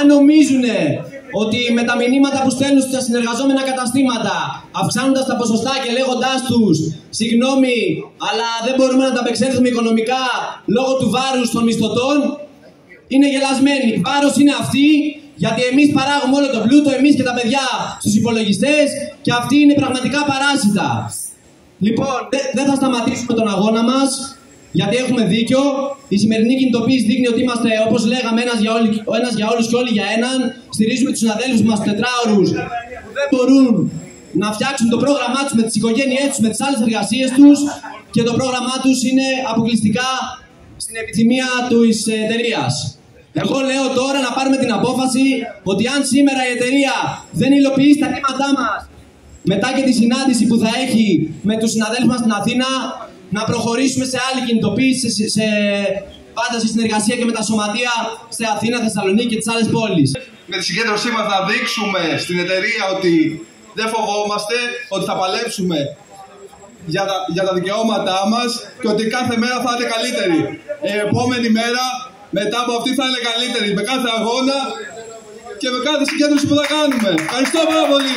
Αν νομίζουν ότι με τα μηνύματα που στέλνουν στα συνεργαζόμενα καταστήματα, αυξάνοντας τα ποσοστά και λέγοντάς τους συγγνώμη, αλλά δεν μπορούμε να τα απεξέλθουμε οικονομικά λόγω του βάρους των μισθωτών, είναι γελασμένοι. Βάρος είναι αυτή γιατί εμείς παράγουμε όλο το πλούτο, εμείς και τα παιδιά στους υπολογιστές και αυτή είναι πραγματικά παράσιτα. Λοιπόν, δεν θα σταματήσουμε τον αγώνα μας γιατί έχουμε δίκιο. Η σημερινή κινητοποίηση δείχνει ότι είμαστε, όπως λέγαμε, ένας για, όλοι, ένας για όλους και όλοι για έναν. Στηρίζουμε τους συναδέλφους μας τετράωρους που δεν μπορούν να φτιάξουν το πρόγραμμά τους με τις οικογένειές τους, με τις άλλες εργασίες τους και το πρόγραμμά τους είναι αποκλειστικά στην επιθυμία τη εταιρείας. Εγώ λέω τώρα να πάρουμε την απόφαση ότι αν σήμερα η εταιρεία δεν υλοποιήσει τα αιτήματά μας μετά και τη συνάντηση που θα έχει με τους συναδέλφους μας στην Αθήνα, να προχωρήσουμε σε άλλη κινητοποίηση, σε, σε, πάντα σε συνεργασία και με τα σωματεία σε Αθήνα, Θεσσαλονίκη και τις άλλες πόλεις. Με τη συγκέντρωσή μας να δείξουμε στην εταιρεία ότι δεν φοβόμαστε, ότι θα παλέψουμε για τα, για τα δικαιώματά μας και ότι κάθε μέρα θα είναι καλύτερη. Η επόμενη μέρα μετά από αυτή θα είναι καλύτερη με κάθε αγώνα και με κάθε συγκέντρωση που θα κάνουμε. Ευχαριστώ πάρα πολύ.